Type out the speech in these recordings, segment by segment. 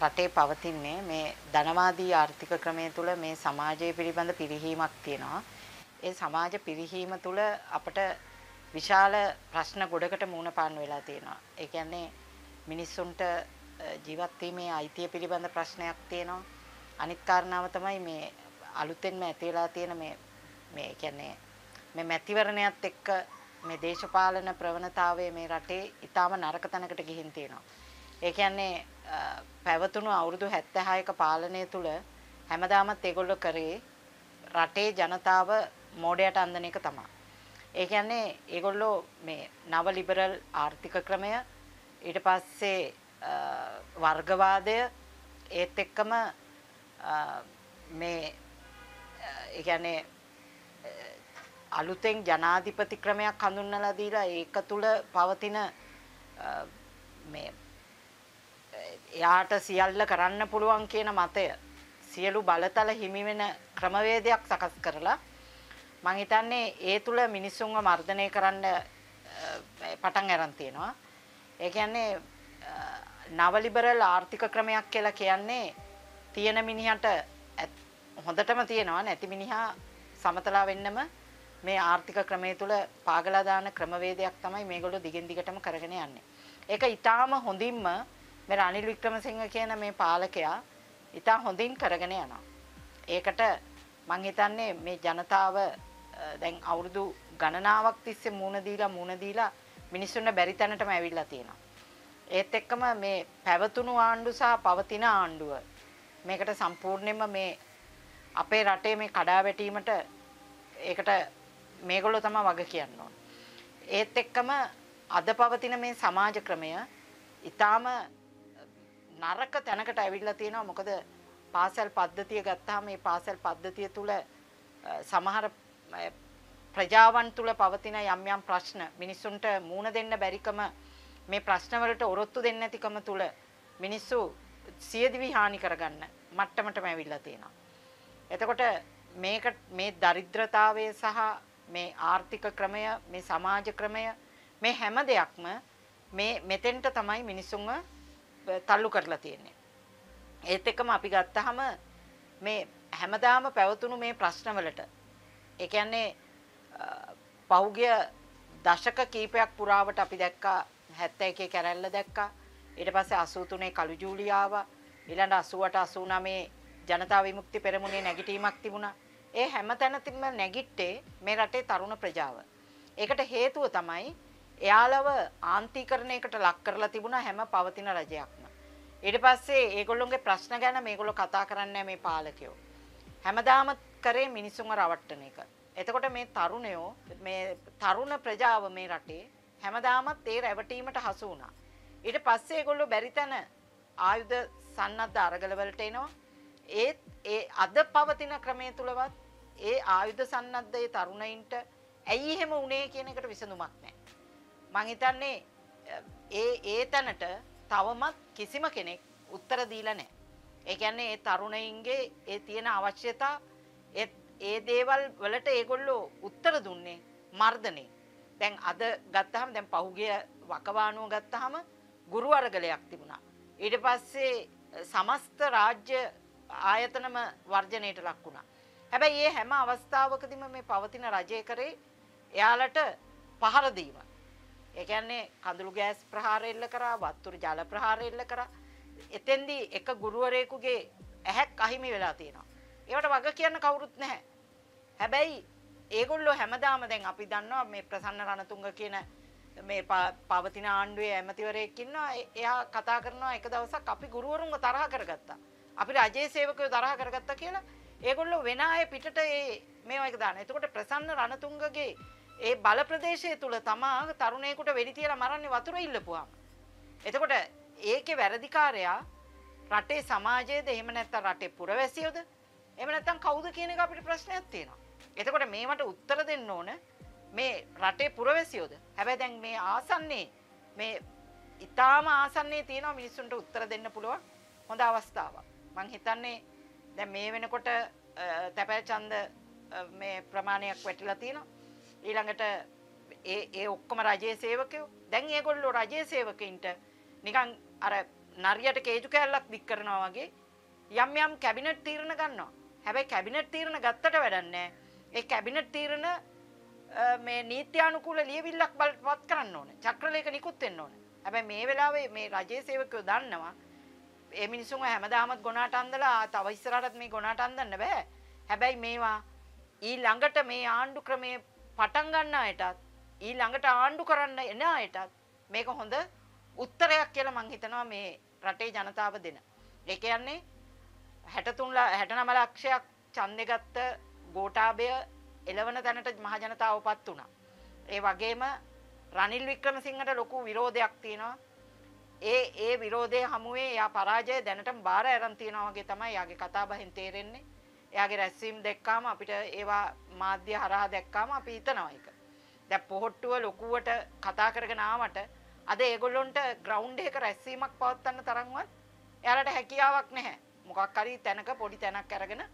රටේ පවතින්නේ මේ ධනවාදී ආර්ථික ක්‍රමය තුළ මේ සමාජය පිළිබඳ පිරිහීමක් තියෙනවා. ඒ සමාජ පිරිහීම තුළ අපට විශාල ප්‍රශ්න ගොඩකට මුහුණ පාන්න වෙලා තියෙනවා. ඒ කියන්නේ මිනිස්සුන්ට ජීවත් වීමේ අයිතිය පිළිබඳ ප්‍රශ්නයක් තියෙනවා. අනිත් කාරණාව තමයි මේ අලුතෙන්ම ඇති වෙලා තියෙන මේ මේ කියන්නේ මේ මැතිවරණයත් එක්ක මේ දේශපාලන ප්‍රවණතාවය මේ රටේ ඊටාම නරක තැනකට ගිහින් තියෙනවා. ඒ කියන්නේ පැවතුණු අවුරුදු 76ක පාලනය තුල හැමදාමත් ඒගොල්ලෝ කරේ රටේ ජනතාව මෝඩයට අන්දන එක තමයි. ඒ කියන්නේ ඒගොල්ලෝ මේ නව ලිබරල් ආර්ථික ක්‍රමය ඊට පස්සේ වර්ගවාදය ඒත් එක්කම මේ ඒ කියන්නේ අලුතෙන් ජනාධිපති ක්‍රමයක් හඳුන්වලා දීලා ඒක තුල පවතින මේ එයාට සියල්ල කරන්න පුළුවන් කියන මතය සියලු බලතල හිමි වෙන ක්‍රමවේදයක් සකස් කරලා මම හිතන්නේ ඒ තුල මිනිස්සුන්ව මර්ධනය කරන්න පටන් අරන් තියෙනවා. ඒ කියන්නේ නව ලිබරල් ආර්ථික ක්‍රමයක් කියලා කියන්නේ තියෙන මිනිහට හොඳටම තියෙනවා නැති මිනිහා සමතලා වෙන්නම මේ ආර්ථික ක්‍රමය තුල පාගලා දාන ක්‍රමවේදයක් තමයි මේගොල්ලෝ දිගින් දිගටම කරගෙන යන්නේ. ඒක ඊටාම හොඳින්ම මේ රනිල් වික්‍රමසිංහ කියන මේ පාලකයා ඊටා හොඳින් කරගෙන යනවා. ඒකට මං හිතන්නේ මේ ජනතාව දැන් අවුරුදු ගණනාවක් තිස්සේ මූණ දීලා මූණ දීලා මිනිස්සුන්ට බැරි තැනටම ඇවිල්ලා තියෙනවා. ඒත් එක්කම මේ පැවතුණු ආණ්ඩු සහ පවතින ආණ්ඩුව මේකට සම්පූර්ණයෙන්ම මේ අපේ රටේ මේ කඩාවැටීමට ඒකට මේගොල්ලෝ තමයි වග කියන්න ඕන. ඒත් එක්කම අද පවතින මේ සමාජ ක්‍රමය ඊටාම නරක තැනකට ඇවිල්ලා තියෙනවා මොකද පාසල් පද්ධතිය ගත්තාම මේ පාසල් පද්ධතිය තුල සමහර ප්‍රජාවන් තුල පවතින යම් යම් ප්‍රශ්න මිනිස්සුන්ට මූණ දෙන්න බැරිකම මේ ප්‍රශ්න වලට ඔරොත්තු දෙන්නේ නැතිකම තුල මිනිස්සු සියදිවි හානි කරගන්න මට්ටමටම ඇවිල්ලා තියෙනවා. එතකොට මේක මේ දරිද්‍රතාවය සහ මේ ආර්ථික ක්‍රමය මේ සමාජ ක්‍රමය මේ හැම දෙයක්ම මේ මෙතෙන්ට තමයි මිනිසුන්ව තල්ලු කරලා තියෙන්නේ. ඒත් එක්කම අපි ගත්තාම මේ හැමදාම පැවතුණු මේ ප්‍රශ්නවලට ඒ කියන්නේ පහුගිය දශක කීපයක් පුරාවට අපි දැක්කා 71 කැරැල්ල දැක්කා ඊට පස්සේ 83 කළු ජූලි ආවා ඊළඟ 88 89 ජනතා විමුක්ති පෙරමුණේ නැගිටීමක් තිබුණා ඒ හැමතැනතින්ම නැගිට්ටේ මේ රටේ තරුණ ප්‍රජාව. ඒකට හේතුව තමයි එයාලව ආන්තිකරණයකට ලක් කරලා තිබුණා හැම පවතින රජයක්ම. ඊට පස්සේ ඒගොල්ලොන්ගේ ප්‍රශ්න ගැන මේගොල්ලෝ කතා කරන්නේ මේ පාලකයෝ. හැමදාම කරේ මිනිසුන්ව රවට්ටන එක. එතකොට මේ තරුණයෝ මේ තරුණ ප්‍රජාව මේ රටේ හැමදාමත් ඒ රැවටීමට හසු වුණා. ඊට පස්සේ ඒගොල්ලෝ බැරි තැන ආයුධ සන්නද්ධ අරගල වලට එනවා. ඒත් ඒ අද පවතින ක්‍රමය තුලවත් ඒ ආයුධ සන්නද්ධයේ තරුණයින්ට ඇයි එහෙම වුනේ කියන එකට විසඳුමක් නැහැ. මං හිතන්නේ ඒ ඒ තැනට තවමත් කිසිම කෙනෙක් උත්තර දීලා නැහැ. ඒ කියන්නේ ඒ තරුණයින්ගේ ඒ තියෙන අවශ්‍යතා ඒ ඒ දේවල් වලට ඒගොල්ලෝ උත්තර දුන්නේ මර්ධනේ. දැන් අද ගත්තාම දැන් පහුගිය වකවානුව ගත්තාම ගුරු අරගලයක් තිබුණා. ඊට පස්සේ සමස්ත රාජ්‍ය ආයතනම වර්ජනයට ලක් වුණා. හැබැයි මේ හැම අවස්ථාවකදීම මේ පවතින රජය කරේ එයාලට පහර දීම. ඒ කියන්නේ කඳුළු ගෑස් ප්‍රහාර එල්ල කරා, වතුර ජල ප්‍රහාර එල්ල කරා. එතෙන්දී එක ගුරුවරයෙකුගේ ඇහැක් අහිමි වෙලා තියෙනවා. ඒවට වග කියන්න කවුරුත් නැහැ. හැබැයි ඒගොල්ලෝ හැමදාම දැන් අපි දන්නවා මේ ප්‍රසන්න රණතුංග කියන මේ පවතින ආණ්ඩුවේ ඇමතිවරයෙක් ඉන්නවා. එයා කතා කරනවා එක දවසක් අපි ගුරුවරුන්ව තරහ කරගත්තා. අපි රජයේ සේවකයෝ තරහ කරගත්තා කියලා ඒගොල්ලෝ වෙන අය පිටට ඒ මේවා එක දාන. එතකොට ප්‍රසන්න රණතුංගගේ ඒ බල ප්‍රදේශය තුල තමා තරුණයෙකුට වෙඩි තියලා මරන්නේ වතුර ඉල්ලපුවාම. එතකොට ඒකේ වැරදිකාරයා රටේ සමාජයේද එහෙම නැත්නම් රටේ පුරවැසියෝද එහෙම නැත්නම් කවුද කියන එක අපිට ප්‍රශ්නයක් තියෙනවා. එතකොට මේවට උත්තර දෙන්න ඕන මේ රටේ පුරවැසියෝද? හැබැයි දැන් මේ ආසන්නේ මේ ඊටාම ආසන්නේ තියෙනවා මිනිස්සුන්ට උත්තර දෙන්න පුළුවන් හොඳ අවස්ථාවක්. මං හිතන්නේ දැන් මේ වෙනකොට තැපැල් ඡන්ද මේ ප්‍රමාණයක් වැටිලා තියෙනවා. ඊළඟට ඒ ඒ ඔක්කොම රජයේ සේවකයෝ දැන් ඒගොල්ලෝ රජයේ සේවකයින්ට නිකන් අර නරියට කේජු කෑල්ලක් දික් කරනවා වගේ යම් යම් කැබිනට් තීරණ ගන්නවා. හැබැයි කැබිනට් තීරණ ගත්තට වැඩක් නැහැ. ඒ කැබිනට් තීරණ මේ නීත්‍යානුකූල ලියවිල්ලක් බලපත් කරන්න ඕනේ. චක්‍රලේඛ නිකුත් වෙන්න ඕනේ. හැබැයි මේ වෙලාවේ මේ රජයේ සේවකයෝ දන්නවා ඒ මිනිසුන් හැමදාමත් ගොනාට අන්දලා තව ඉස්සරහටත් මේ ගොනාට අන්දන්න බෑ. හැබැයි මේවා ඊළඟට මේ ආණ්ඩු ක්‍රමයේ පටන් ගන්න අයටත් ඊළඟට ආණ්ඩු කරන්න එන අයටත් මේක හොඳ උත්තරයක් කියලා මං හිතනවා මේ රටේ ජනතාව දෙන. ඒ කියන්නේ 63 69 ලක්ෂයක් ඡන්දෙ ගත්ත ගෝඨාභය එළවන තැනට මහ ජනතාවපත් වුණා. ඒ වගේම රනිල් වික්‍රමසිංහට ලොකු විරෝධයක් තියෙනවා. ඒ ඒ විරෝධය හමුවේ එයා පරාජය දැනටම බාර අරන් තියෙනවා වගේ තමයි යාගේ කතාබහෙන් තේරෙන්නේ. එයාගේ රැස්වීම් දැක්කාම අපිට ඒවා මාධ්‍ය හරහා දැක්කාම අපි හිතනවා ඒක. දැන් පොහොට්ටුව ලොකුවට කතා කරගෙන ආවට අද ඒගොල්ලොන්ට ග්‍රවුන්ඩ් එකක රැස්වීමක් පවත්වන්න තරම්වත් එයාලට හැකියාවක් නැහැ. මොකක් හරි තැනක පොඩි තැනක් අරගෙන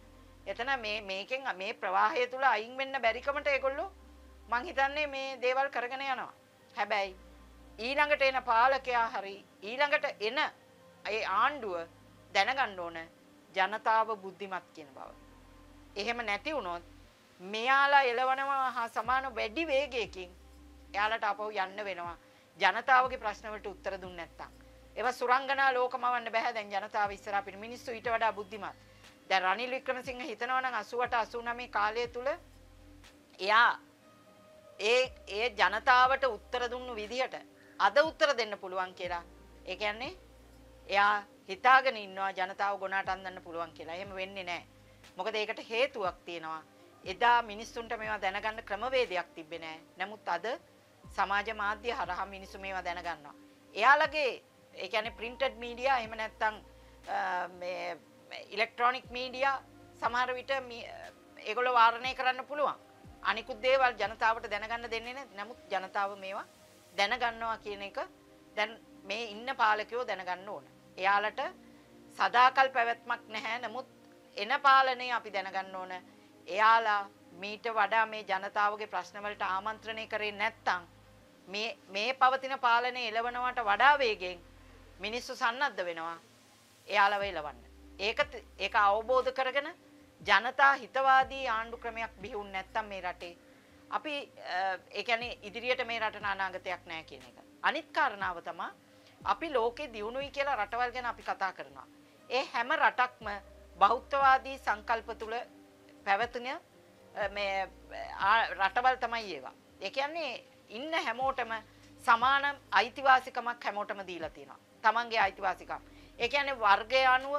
එතන මේ මේකෙන් මේ ප්‍රවාහය තුල අයින් වෙන්න බැරිකමට ඒගොල්ලෝ මං හිතන්නේ මේ දේවල් කරගෙන යනවා. හැබැයි ඊළඟට එන පාලකයා හරි ඊළඟට එන ඒ ආණ්ඩුව දැනගන්න ඕන ජනතාව බුද්ධිමත් කියන බව. එහෙම නැති වුණොත් මෙයාලා එළවනවා හා සමාන වැඩි වේගයකින් එයාලට අපව යන්න වෙනවා. ජනතාවගේ ප්‍රශ්න වලට උත්තර දුන්නේ නැත්තම්. ඒවා සුරංගනා ලෝකමවන්න බෑ දැන් ජනතාව ඉස්සරහ අපිට මිනිස්සු ඊට වඩා බුද්ධිමත්. දැන් රනිල් වික්‍රමසිංහ හිතනවා නම් 88 89 කාලය තුල එයා ඒ ඒ ජනතාවට උත්තර දුන්නු විදිහට අද උත්තර දෙන්න පුළුවන් කියලා. ඒ කියන්නේ එයා හිතාගෙන ඉන්නවා ජනතාව ගොනාට අන්දන්න පුළුවන් කියලා. එහෙම වෙන්නේ නැහැ. මොකද ඒකට හේතුවක් තියෙනවා. එදා මිනිස්සුන්ට මේවා දැනගන්න ක්‍රමවේදයක් තිබ්බේ නැහැ. නමුත් අද සමාජ මාධ්‍ය හරහා මිනිස්සු මේවා දැනගන්නවා. එයාලගේ ඒ කියන්නේ printed media එහෙම නැත්නම් මේ ඉලෙක්ට්‍රොනික මීඩියා සමහර විට ඒගොල්ලෝ වාරණය කරන්න පුළුවන්. අනිකුත් දේවල් ජනතාවට දැනගන්න දෙන්නේ නැහැ. නමුත් ජනතාව මේවා දැනගන්නවා කියන එක දැන් මේ ඉන්න පාලකයෝ දැනගන්න ඕන. එයාලට සදාකල් පැවැත්මක් නැහැ. නමුත් එන පාලනය අපි දැනගන්න ඕන. එයාලා මීට වඩා මේ ජනතාවගේ ප්‍රශ්න වලට ආමන්ත්‍රණය කරේ නැත්නම් මේ මේ පවතින පාලනය එළවනවට වඩා වේගෙන් මිනිස්සු සන්නද්ධ වෙනවා. එයාලව එළවන්න. ඒක ඒක අවබෝධ කරගෙන ජනතා හිතවාදී ආණ්ඩු ක්‍රමයක් බිහුන් නැත්තම් මේ රටේ අපි ඒ කියන්නේ ඉදිරියට මේ රටට අනාගතයක් නැහැ කියන එක. අනිත් කාරණාව තමයි අපි ලෝකේ දියුණුවයි කියලා රටවල් ගැන අපි කතා කරනවා. ඒ හැම රටක්ම බෞද්ධවාදී සංකල්ප තුල පැවතුන මේ රටවල් තමයි ඒවා. ඒ කියන්නේ ඉන්න හැමෝටම සමාන අයිතිවාසිකමක් හැමෝටම දීලා තියෙනවා. තමන්ගේ අයිතිවාසිකම්. ඒ කියන්නේ වර්ගය අනුව,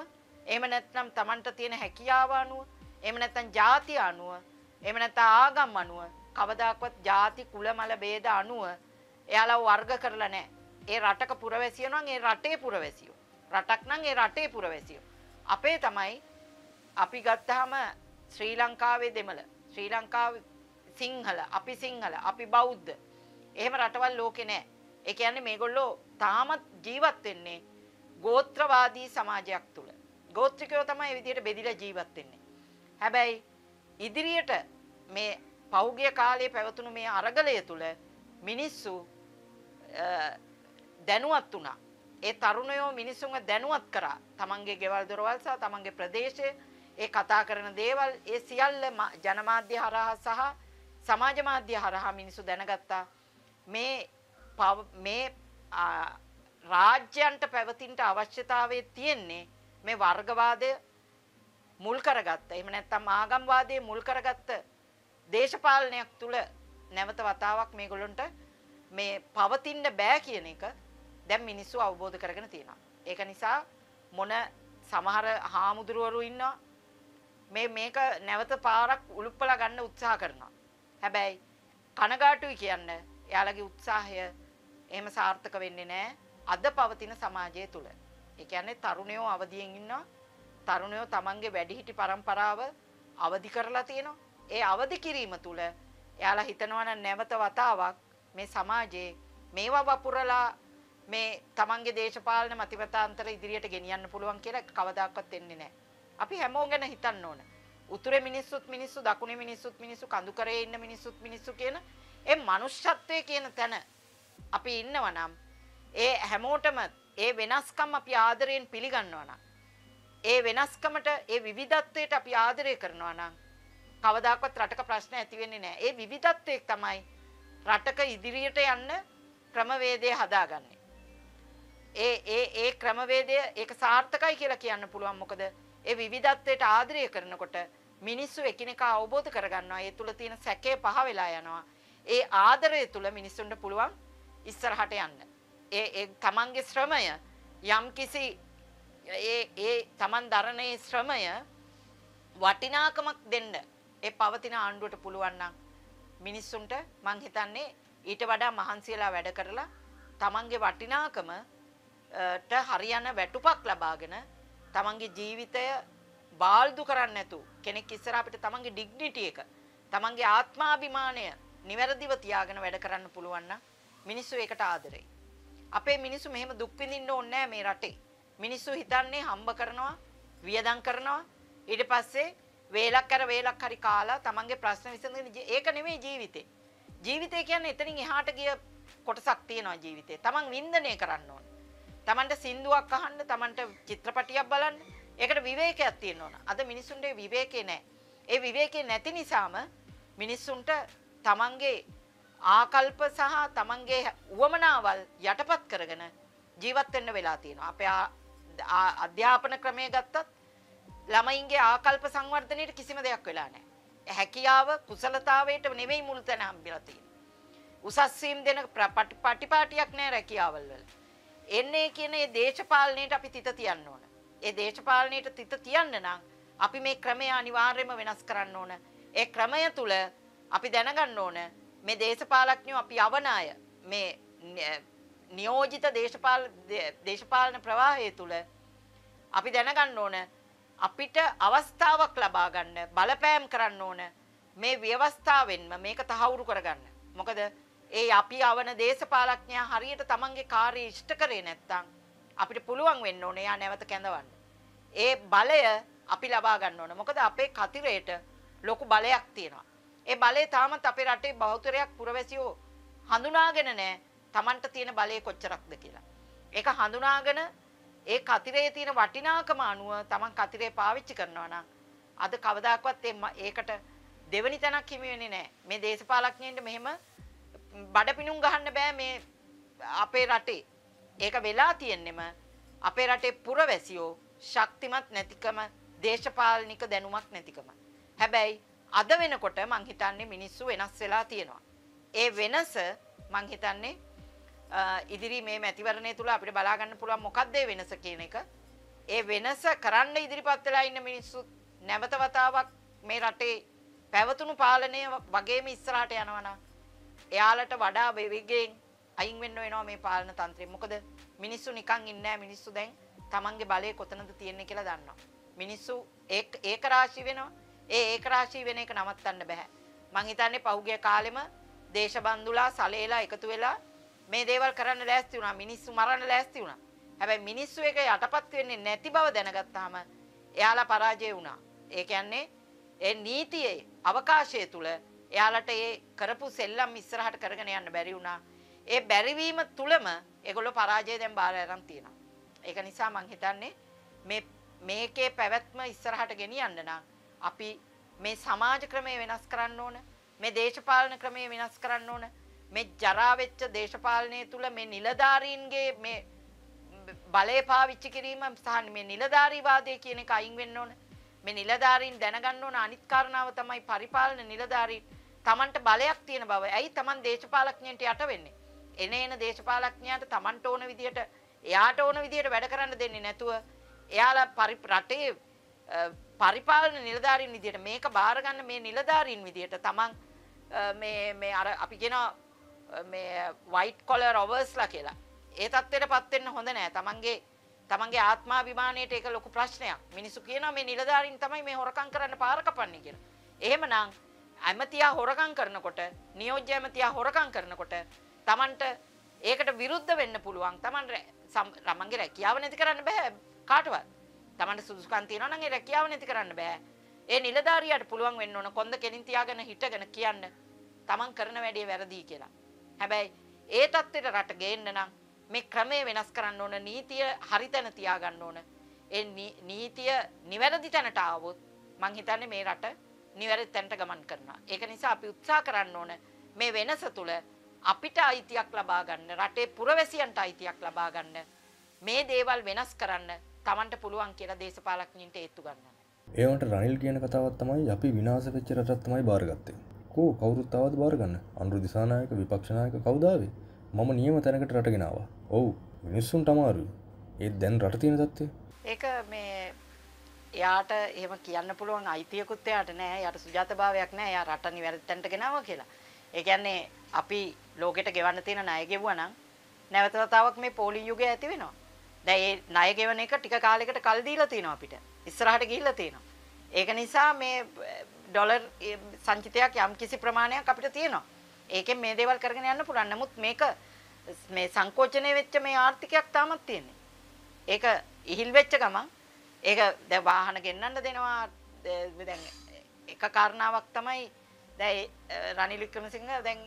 එහෙම නැත්නම් තමන්ට තියෙන හැකියාව අනුව, එහෙම නැත්නම් ಜಾති අනුව, එහෙම නැත්නම් ආගම් අනුව, කවදාකවත් ಜಾති කුල මල ભેද අනුව එයාලා වර්ග කරලා නැහැ. ඒ රටක පුරවැසියෝ නම් ඒ රටේ පුරවැසියෝ. රටක් නම් ඒ රටේ පුරවැසියෝ. අපේ තමයි අපි ගත්තාම ශ්‍රී ලංකාවේ දෙමළ ශ්‍රී ලංකාවේ සිංහල අපි සිංහල අපි බෞද්ධ එහෙම රටවල් ලෝකේ නැහැ. ඒ කියන්නේ මේගොල්ලෝ තාමත් ජීවත් වෙන්නේ ගෝත්‍රවාදී සමාජයක් තුල. ගෝත්‍රිකයෝ තමයි මේ විදිහට බෙදිලා ජීවත් වෙන්නේ. හැබැයි ඉදිරියට මේ පෞගිය කාලයේ පැවතුණු මේ අරගලය තුල මිනිස්සු දැනුවත් වුණා. ඒ තරුණයෝ මිනිසුන්ව දැනුවත් කරා. තමන්ගේ ගෙවල් දොරවල් සහ තමන්ගේ ප්‍රදේශය ඒ කතා කරන දේවල් ඒ සියල්ල ජනමාධ්‍ය හරහා සහ සමාජ මාධ්‍ය හරහා මිනිස්සු දැනගත්තා. මේ මේ රාජ්‍යයන්ට පැවතින්ට අවශ්‍යතාවය තියෙන්නේ මේ වර්ගවාදය මුල් කරගත්ත. එහෙම නැත්නම් ආගම්වාදයේ මුල් කරගත්ත දේශපාලනයක් තුල නැවත වතාවක් මේගොල්ලන්ට මේ පවතින්න බෑ කියන එක දැන් මිනිස්සු අවබෝධ කරගෙන තියෙනවා. ඒක නිසා මොන සමහර හාමුදුරුවරු ඉන්නවා මේ මේක නැවත පාරක් උලුප්පලා ගන්න උත්සාහ කරනවා. හැබැයි කනගාටුයි කියන්න එයාලගේ උත්සාහය එහෙම සාර්ථක වෙන්නේ නැහැ අද පවතින සමාජය තුල. ඒ කියන්නේ තරුණයෝ අවදියෙන් ඉන්නවා. තරුණයෝ තමන්ගේ වැඩිහිටි પરම්පරාව අවදි කරලා තියෙනවා. ඒ අවදි කිරීම තුල එයාලා හිතනවා නම් නැවත වතාවක් මේ සමාජයේ මේවා වපුරලා මේ තමන්ගේ දේශපාලන මතිමතාන්තර ඉදිරියට ගෙනියන්න පුළුවන් කියලා කවදාකවත් වෙන්නේ නැහැ. අපි හැමෝම ගැන හිතන්න ඕන. උතුරේ මිනිස්සුත් මිනිස්සු, දකුණේ මිනිස්සුත් මිනිස්සු, කඳුකරේ ඉන්න මිනිස්සුත් මිනිස්සු කියන ඒ මනුෂ්‍යත්වයේ කියන තැන අපි ඉන්නවා නම් ඒ හැමෝටම ඒ වෙනස්කම් අපි ආදරයෙන් පිළිගන්නවා නම් ඒ වෙනස්කමට ඒ විවිධත්වයට අපි ආදරය කරනවා නම් කවදාකවත් රටක ප්‍රශ්න ඇති වෙන්නේ නැහැ. ඒ විවිධත්වයේ තමයි රටක ඉදිරියට යන්න ක්‍රමවේදය හදාගන්නේ. ඒ ඒ ඒ ක්‍රමවේදය ඒක සාර්ථකයි කියලා කියන්න පුළුවන්. මොකද ඒ විවිධත්වයට ආදරය කරනකොට මිනිස්සු එකිනෙකා අවබෝධ කරගන්නවා. ඒ තුල තියෙන සැකේ පහ වෙලා යනවා. ඒ ආදරය තුල මිනිස්සුන්ට පුළුවන් ඉස්සරහට යන්න. ඒ ඒ තමන්ගේ ශ්‍රමය යම්කිසි ඒ ඒ තමන් දරණේ ශ්‍රමය වටිනාකමක් දෙන්න ඒ පවතින ආණ්ඩුවට පුළුවන් නම් මිනිස්සුන්ට මං හිතන්නේ ඊට වඩා මහන්සියලා වැඩ කරලා තමන්ගේ වටිනාකම ට හරියන වැටුපක් ලබාගෙන තමන්ගේ ජීවිතය බාල්දු කරන්නේ නැතු කෙනෙක් ඉස්සර අපිට තමන්ගේ ඩිග්නිටි එක තමන්ගේ ආත්මාභිමානය නිවැරදිව තියාගෙන වැඩ කරන්න පුළුවන් නම් මිනිස්සු ඒකට ආදරෙයි. අපේ මිනිස්සු මෙහෙම දුක් විඳින්න ඕනේ මේ රටේ. මිනිස්සු හිතන්නේ හම්බ කරනවා, වියදම් කරනවා, ඊට පස්සේ වේලක් කර වේලක් හරි කාලා තමන්ගේ ප්‍රශ්න විසඳගෙන ඒක නෙමෙයි ජීවිතේ. ජීවිතය කියන්නේ එතනින් එහාට ගිය කොටසක් තියෙනවා ජීවිතේ. තමන් වින්දනය කරන්න ඕන. තමන්ට සින්දුවක් අහන්න, තමන්ට චිත්‍රපටියක් බලන්න. ඒකට විවේකයක් තියෙන්න ඕන. අද මිනිස්සුන්ට විවේකේ නැහැ. ඒ විවේකේ නැති නිසාම මිනිස්සුන්ට තමන්ගේ ආකල්ප සහ තමන්ගේ උවමනාවල් යටපත් කරගෙන ජීවත් වෙන්න වෙලා තියෙනවා. අපේ අධ්‍යාපන ක්‍රමය ගත්තත් ළමයින්ගේ ආකල්ප සංවර්ධනයට කිසිම දෙයක් වෙලා නැහැ. හැකියාව කුසලතාවයට නෙවෙයි මුල් තැන හම්බෙලා තියෙන්නේ. උසස් වීම දෙන පටිපාටියක් නැහැ රැකියාවල් වල. එන්නේ කියන මේ දේශපාලනයට අපි තිත තියන්න ඕන. ඒ දේශපාලනයට තිත තියන්න නම් අපි මේ ක්‍රමය අනිවාර්යයෙන්ම වෙනස් කරන්න ඕන. ඒ ක්‍රමය තුල අපි දැනගන්න ඕන මේ දේශපාලඥයෝ අපි අවනාය මේ නියෝජිත දේශපාල දේශපාලන ප්‍රවාහය තුල අපි දැනගන්න ඕන අපිට අවස්ථාවක් ලබා ගන්න බලපෑම් කරන්න ඕන මේ ව්‍යවස්ථාවෙන්ම මේක තහවුරු කරගන්න. මොකද ඒ අපි අවන දේශපාලඥයා හරියට තමන්ගේ කාර්යය ඉෂ්ට කරේ නැත්නම් අපිට පුළුවන් වෙන්න ඕනේ යා නැවත කැඳවන්න. ඒ බලය අපි ලබා ගන්න ඕන. මොකද අපේ කතිරේට ලොකු බලයක් තියෙනවා. ඒ බලය තාමත් අපේ රටේ බහුතරයක් පුරවැසියෝ හඳුනාගෙන නැහැ. Tamanට තියෙන බලය කොච්චරක්ද කියලා. ඒක හඳුනාගෙන ඒ කතිරේ තියෙන වටිනාකම අනුව Taman කතිරේ පාවිච්චි කරනවා නම් අද කවදාකවත් ඒකට දෙවනි තැනක් හිමි වෙන්නේ නැහැ. මේ දේශපාලඥයින්ට මෙහෙම බඩපිනුම් ගහන්න බෑ මේ අපේ රටේ. ඒක වෙලා තියෙන්නෙම අපේ රටේ පුරවැසියෝ ශක්තිමත් නැතිකම දේශපාලනික දැනුමක් නැතිකම. හැබැයි අද වෙනකොට මං හිතන්නේ මිනිස්සු වෙනස් වෙලා තියෙනවා. ඒ වෙනස මං හිතන්නේ ඉදිරි මේ මැතිවරණය තුල අපිට බලා ගන්න පුළුවන් මොකක්ද ඒ වෙනස කියන එක. ඒ වෙනස කරන්න ඉදිරිපත් වෙලා ඉන්න මිනිස්සු නැවත වතාවක් මේ රටේ පැවතුණු පාලනය වගේම ඉස්සරහට යනවා එයාලට වඩා වෙවිගෙන් අයින් වෙන්න වෙනවා මේ පාලන තන්ත්‍රය. මොකද මිනිස්සු නිකන් ඉන්නේ මිනිස්සු දැන් තමන්ගේ බලය කොතනද තියෙන්නේ කියලා දන්නවා. මිනිස්සු ඒක ඒක රාශී වෙනවා. ඒ ඒක රාශී වෙන එක නවත්තන්න බෑ. මං හිතන්නේ පහුගිය කාලෙම දේශබන්දුලා සලේලා එකතු වෙලා මේ දේවල් කරන්න ලෑස්ති වුණා මිනිස්සු මරන්න ලෑස්ති වුණා. හැබැයි මිනිස්සු එක යටපත් වෙන්නේ නැති බව දැනගත්තාම එයාලා පරාජය වුණා. ඒ කියන්නේ ඒ නීතියේ අවකාශය තුල එයාලට ඒ කරපු සෙල්ලම් ඉස්සරහට කරගෙන යන්න බැරි වුණා. ඒ බැරිවීම තුලම ඒගොල්ලෝ පරාජය දැන් බාර අරන් තියෙනවා. ඒක නිසා මං හිතන්නේ මේ මේකේ පැවැත්ම ඉස්සරහට ගෙනියන්න නම් අපි මේ සමාජ ක්‍රමය වෙනස් කරන්න ඕන. මේ දේශපාලන ක්‍රමය වෙනස් කරන්න ඕන. මේ ජරා වෙච්ච දේශපාලනය තුල මේ නිලධාරීන්ගේ මේ බලය පාවිච්චි කිරීම සහ මේ නිලධාරීවාදය කියන එක අයින් වෙන්න ඕන. මේ නිලධාරීන් දැනගන්න ඕන අනිත් කාරණාව තමයි පරිපාලන නිලධාරීන් Tamanට බලයක් තියෙන බව. ඇයි Taman දේශපාලඥයන්ට යට වෙන්නේ? එන එන දේශපාලඥයාට Tamanට ඕන විදියට එයාට ඕන විදියට වැඩ කරන්න දෙන්නේ නැතුව එයාලා රටේ පරිපාලන නිලධාරීන් විදියට මේක බාර ගන්න මේ නිලධාරීන් විදියට Taman මේ මේ අර අපි කියනවා මේ වයිට් කොලර් රොවර්ස්ලා කියලා. ඒ තත්ත්වයටපත් වෙන්න හොඳ නෑ. තමන්ගේ තමන්ගේ ආත්මාභිමානයට ඒක ලොකු ප්‍රශ්නයක්. මිනිස්සු කියනවා මේ නිලධාරීන් තමයි මේ හොරකම් කරන්න පාර කපන්නේ කියලා. එහෙමනම් ඇමතියා හොරකම් කරනකොට, නියෝජ්‍ය ඇමතියා හොරකම් කරනකොට තමන්ට ඒකට විරුද්ධ වෙන්න පුළුවන්. තමන් තමන්ගේ රැකියාව නැති කරන්න බෑ කාටවත්. තමන්ට සුදුසුකම් තියෙනවා නම් ඒ රැකියාව නැති කරන්න බෑ. ඒ නිලධාරියාට පුළුවන් වෙන්න ඕන කොන්ද කෙලින් තියාගෙන හිටගෙන කියන්න තමන් කරන වැඩේ වැරදි කියලා. හැබැයි ඒ தත්ත්වයට රට ගේන්න නම් මේ ක්‍රමය වෙනස් කරන්න ඕන නීතිය හරි තැන තියාගන්න ඕන. ඒ නීතිය නිවැරදි තැනට ආවොත් මං හිතන්නේ මේ රට නිවැරදි තැනට ගමන් කරනවා. ඒක නිසා අපි උත්සාහ කරන්න ඕන මේ වෙනස තුල අපිට අයිතියක් ලබා ගන්න රටේ පුරවැසියන්ට අයිතියක් ලබා ගන්න මේ දේවල් වෙනස් කරන්න Tamanට පුළුවන් කියලා දේශපාලඥයින්ට ඒත්තු ගන්න. ඒවට රනිල් කියන කතාවත් තමයි අපි විනාශ වෙච්ච රටක් තමයි බාරගත්තේ. කෝ කවුරුත් ආවද බාරගන්න? අනුරු දිසානායක විපක්ෂ නායක කවුද ආවේ? මම නියම තැනකට රටගෙන ආවා. ඔව් මිනිස්සුන්ට අමාරුයි. ඒත් දැන් රට තියෙන තත්ත්වය. ඒක මේ එයාට එහෙම කියන්න පුළුවන් අයිතියකුත් එයාට නෑ. එයාට සුජාතභාවයක් නෑ. එයා රට නිවැරදි තැනට ගෙනාවා කියලා. ඒ කියන්නේ අපි ලෝකෙට ගෙවන්න තියෙන ණය ගෙවුවා නම් නැවත වතාවක් මේ පොලිං යුගය ඇති වෙනවා. දැන් මේ ණය ගෙවන එක ටික කාලයකට කල් දීලා තිනවා අපිට. ඉස්සරහට ගිහිල්ලා තියෙනවා. ඒක නිසා මේ ඩොලර් සංචිතයක් යම් කිසි ප්‍රමාණයක් අපිට තියෙනවා. ඒකෙන් මේ දේවල් කරගෙන යන්න පුළුවන්. නමුත් මේක මේ සංකෝචනය වෙච්ච මේ ආර්ථිකයක් තාමත් තියෙන්නේ. ඒක ඉහිල් වෙච්ච ගමන් ඒක දැන් වාහන ගෙන්නන්න දෙනවා. දැන් එක කාරණාවක් තමයි දැන් රනිල් වික්‍රමසිංහ දැන්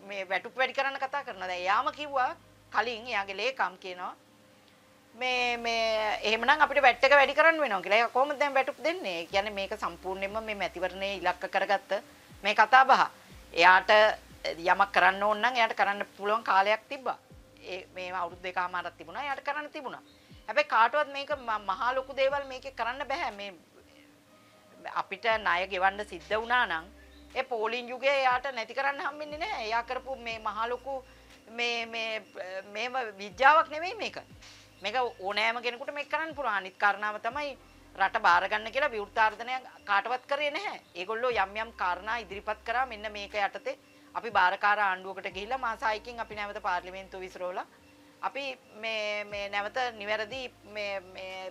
මේ වැටුප් වැඩි කරන්න කතා කරනවා. දැන් යාම කිව්වා කලින් එයාගේ ලේකම් කියනවා මේ මේ එහෙමනම් අපිට වැට් එක වැඩි කරන්න වෙනවා කියලා. ඒක කොහොමද දැන් වැටුප් දෙන්නේ? ඒ කියන්නේ මේක සම්පූර්ණයෙන්ම මේ මැතිවරණයේ ඉලක්ක කරගත්ත මේ කතා බහ. එයාට යමක් කරන්න ඕන නම් එයාට කරන්න පුළුවන් කාලයක් තිබ්බා. ඒ මේ අවුරුදු දෙකමාරක් තිබුණා. එයාට කරන්න තිබුණා. හැබැයි කාටවත් මේක මහා ලොකු දේවල් මේකේ කරන්න බෑ. මේ අපිට ණය ගෙවන්න සිද්ධ වුණා නම් ඒ පෝලිං යුගයේ එයාට නැති කරන්න හම්බෙන්නේ නැහැ. එයා කරපු මේ මහා ලොකු මේ මේ මේව විද්‍යාවක් නෙවෙයි මේක. මේක ඕනෑම කෙනෙකුට මේක කරන්න පුළුවන්. අනිත් කාරණාව තමයි රට බාර ගන්න කියලා විවෘතාර්ධනය කාටවත් කරේ නැහැ. ඒගොල්ලෝ යම් යම් කාරණා ඉදිරිපත් කරා මෙන්න මේක යටතේ අපි බාරකාර ආණ්ඩුවකට ගිහිල්ලා මාස 6කින් අපි නැවත පාර්ලිමේන්තුව විසිරවලා අපි මේ නැවත නිවැරදි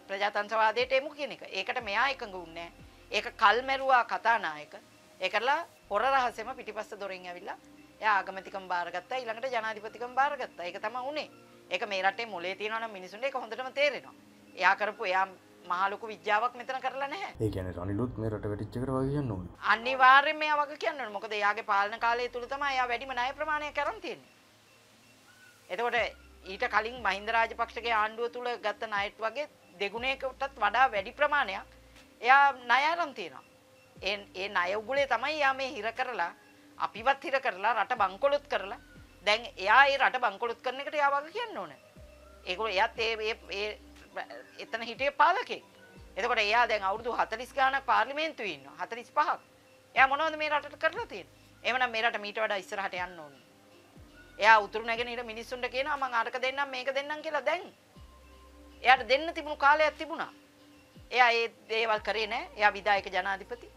ප්‍රජාතන්ත්‍රවාදයට එමු කියන එක. ඒකට මෙයා එකඟ වුණේ ඒක කල්මැරුවා කතානායක. ඒකලා හොර රහසෙම පිටිපස්ස දොරින් ඇවිල්ලා එයා ආගමතිකම් බාරගත්තා ඊළඟට ජනාධිපතිකම් බාරගත්තා. ඒක තමයි උනේ. ඒක මේ රටේ මොලේ තියෙනවා නම් මිනිසුන්ට ඒක හොඳටම තේරෙනවා. එයා කරපු එයා මහා ලොකු විද්‍යාවක් මෙතන කරලා නැහැ. ඒ කියන්නේ රනිලුත් මේ රට වැටිච්ච එකට වගේ කියන්න ඕනේ. අනිවාර්යෙන්ම එයා වගේ කියන්න ඕනේ. මොකද එයාගේ පාලන කාලය තුල තමයි එයා වැඩිම ණය ප්‍රමාණය කරන් තියෙන්නේ. එතකොට ඊට කලින් මහින්ද රාජපක්ෂගේ ආණ්ඩුව තුල ගත්ත ණයට වගේ දෙගුණයකටත් වඩා වැඩි ප්‍රමාණයක් එයා ණය අරන් තියෙනවා. ඒ ඒ ණය උගුලේ තමයි එයා මේ හිර කරලා අපිවත් හිර කරලා රට බංකොලොත් කරලා දැන් එයා ඒ රට බංකොලොත් කරන එකට එයා වගේ කියන්න ඕනේ. ඒගොල්ලෝ එයාත් ඒ ඒ එතන හිටියේ පාලකෙක්. එතකොට එයා දැන් අවුරුදු 40 ගාණක් පාර්ලිමේන්තුවේ ඉන්නවා. 45ක්. එයා මොනවද මේ රටට කරලා තියෙන්නේ? එහෙමනම් මේ රට මීට වඩා ඉස්සරහට යන්න ඕනේ. එයා උතුරු නැගෙනහිර මිනිස්සුන්ට කියනවා මං අරක දෙන්නම් මේක දෙන්නම් කියලා දැන්. එයාට දෙන්න තිබුණු කාලයක් තිබුණා. එයා ඒ දේවල් කරේ නැහැ. එයා විධායක ජනාධිපති.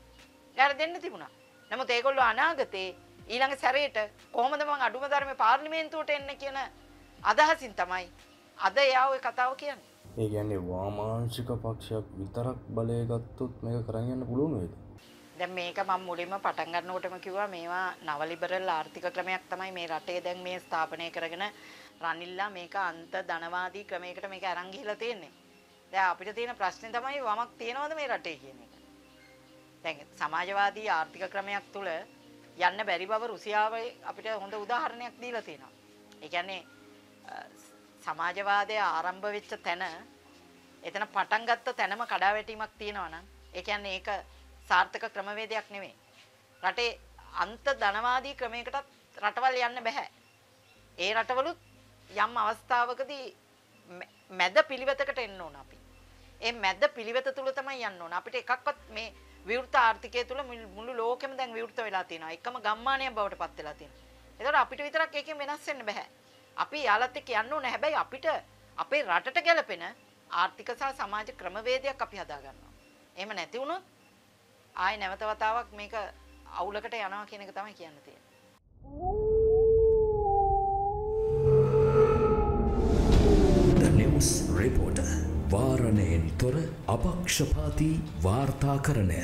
එයාට දෙන්න තිබුණා. නමුත් ඒගොල්ලෝ අනාගතේ ඊළඟ සැරේට කොහොමද මං අඩුම ධර්මේ පාර්ලිමේන්තුවට එන්න කියන අදහසින් තමයි අද එයා ওই කතාව කියන්නේ. ඒ කියන්නේ වාමාංශික පක්ෂයක් විතරක් බලය ගත්තොත් මේක කරන් යන්න පුළුවන් වේද? දැන් මේක මම මුලින්ම පටන් ගන්නකොටම කිව්වා මේවා නව ලිබරල් ආර්ථික ක්‍රමයක් තමයි මේ රටේ දැන් මේ ස්ථාපනය කරගෙන රනිල්ලා මේක අන්ත ධනවාදී ක්‍රමයකට මේක අරන් ගිහිලා තියෙන්නේ. දැන් අපිට තියෙන ප්‍රශ්නේ තමයි වමක් තියනවද මේ රටේ කියන එක. දැන් සමාජවාදී ආර්ථික ක්‍රමයක් තුල යන්න බැරි බව රුසියාව අපිට හොඳ උදාහරණයක් දීලා තියෙනවා. ඒ කියන්නේ සමාජවාදය ආරම්භ වෙච්ච තැන එතන පටන් ගත්ත තැනම කඩාවැටීමක් තියෙනවා නම් ඒ කියන්නේ ඒක සාර්ථක ක්‍රමවේදයක් නෙමෙයි. රටේ අන්ත ධනවාදී ක්‍රමයකටත් රටවල් යන්න බෑ. ඒ රටවලුත් යම් අවස්ථාවකදී මැද පිළිවෙතකට එන්න ඕන අපි. ඒ මැද පිළිවෙත තුල තමයි යන්න ඕන. අපිට එකක්වත් මේ විවෘත ආර්ථිකය තුල මුළු ලෝකෙම දැන් විවෘත වෙලා තියෙනවා. එකම ගම්මානයක් බවට පත් වෙලා තියෙනවා. ඒතකොට අපිට විතරක් ඒකෙන් වෙනස් වෙන්න බෑ. අපි යාලත් එක්ක යන්න ඕනේ. හැබැයි අපිට අපේ රටට ගැලපෙන ආර්ථික සහ සමාජ ක්‍රමවේදයක් අපි හදා ගන්නවා. එහෙම නැති වුණොත් ආයි නැවත වතාවක් මේක අවුලකට යනවා කියන එක තමයි කියන්න තියෙන්නේ. The News Reporter වාරණයෙන් තොර අපක්ෂපාති වාර්තාකරණය